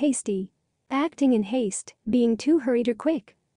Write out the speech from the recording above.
hasty. Acting in haste, being too hurried or quick.